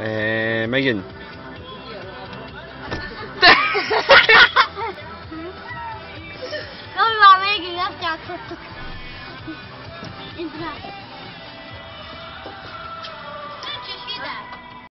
Eee Megan. Come Megan, let's go. It's.